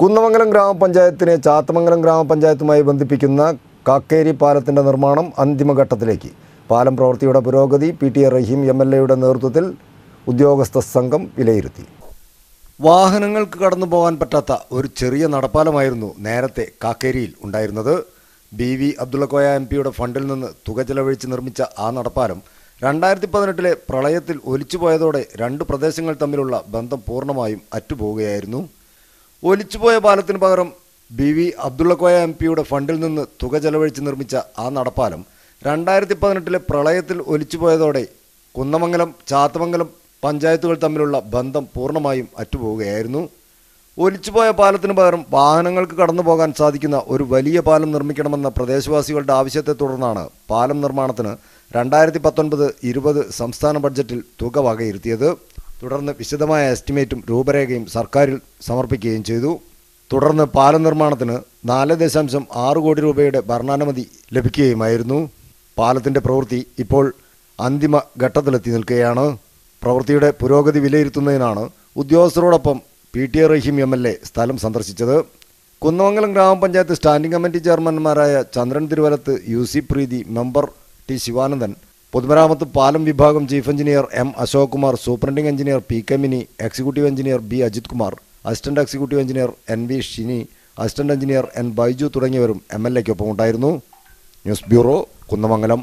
കുന്നമംഗലം ഗ്രാമപഞ്ചായത്തിനെ ചാത്തമംഗലം ഗ്രാമപഞ്ചായത്തുമായി ബന്ധിപ്പിക്കുന്ന കാക്കേരി പാലത്തിന്റെ നിർമ്മാണം അന്തിമഘട്ടത്തിലേക്ക്. പാലം പ്രവൃത്തിയുടെ പുരോഗതി P T A Rahim M L എയുടെ നേതൃത്വത്തിൽ ഉദ്യോഗസ്ഥ സംഘം വിലയിരുത്തി. വാഹനങ്ങൾക്ക് കടന്നു പോകാൻ പറ്റാത്ത ഒരു ചെറിയ നടപ്പാലമായിരുന്നു നേരത്തെ കാക്കേരിയിൽ ഉണ്ടായിരുന്നത്. ബി വി അബ്ദുള്ളക്കോയ എം പിയുടെ ഫണ്ടിൽ നിന്ന് തുക ചെലവഴിച്ച് നിർമ്മിച്ച ആ നടപ്പാലം രണ്ടായിരത്തി പതിനെട്ടിലെ പ്രളയത്തിൽ ഒലിച്ചുപോയതോടെ രണ്ട് പ്രദേശങ്ങൾ തമ്മിലുള്ള ബന്ധം പൂർണമായും അറ്റുപോവുകയായിരുന്നു. ഒലിച്ചുപോയ പാലത്തിന് പകരം ബി വി അബ്ദുള്ളക്കോയ എം പിയുടെ ഫണ്ടിൽ നിന്ന് തുക ചെലവഴിച്ച് നിർമ്മിച്ച ആ നടപ്പാലം രണ്ടായിരത്തി പതിനെട്ടിലെ പ്രളയത്തിൽ ഒലിച്ചുപോയതോടെ കുന്നമംഗലം ചാത്തമംഗലം പഞ്ചായത്തുകൾ തമ്മിലുള്ള ബന്ധം പൂർണമായും അറ്റുപോവുകയായിരുന്നു. ഒലിച്ചുപോയ പാലത്തിന് പകരം വാഹനങ്ങൾക്ക് കടന്നു പോകാൻ സാധിക്കുന്ന ഒരു വലിയ പാലം നിർമ്മിക്കണമെന്ന പ്രദേശവാസികളുടെ ആവശ്യത്തെ തുടർന്നാണ് പാലം നിർമ്മാണത്തിന് രണ്ടായിരത്തി പത്തൊൻപത് ഇരുപത് സംസ്ഥാന ബഡ്ജറ്റിൽ തുക വകയിരുത്തിയത്. തുടർന്ന് വിശദമായ എസ്റ്റിമേറ്റും രൂപരേഖയും സർക്കാരിൽ സമർപ്പിക്കുകയും ചെയ്തു. തുടർന്ന് പാലം നിർമ്മാണത്തിന് നാല് ദശാംശം ആറ് കോടി രൂപയുടെ ഭരണാനുമതി ലഭിക്കുകയുമായിരുന്നു. പാലത്തിന്റെ പ്രവൃത്തി ഇപ്പോൾ അന്തിമ ഘട്ടത്തിലെത്തി നിൽക്കുകയാണ്. പ്രവൃത്തിയുടെ പുരോഗതി വിലയിരുത്തുന്നതിനാണ് ഉദ്യോഗസ്ഥരോടൊപ്പം P T A Rahim M L A സ്ഥലം സന്ദർശിച്ചത്. കുന്നമംഗലം ഗ്രാമപഞ്ചായത്ത് standing committee ചെയർമാൻമാരായ Chandran Thiruvalath U C Preethi member T Sivanandan പൊതുമരാമത്ത് പാലം വിഭാഗം chief engineer M Ashok Kumar superintending engineer P K Mini executive engineer B Ajith Kumar assistant executive engineer N V Shini assistant engineer N Baiju തുടങ്ങിയവരും M L എക്കൊപ്പം ഉണ്ടായിരുന്നു news bureau Kunnamangalam.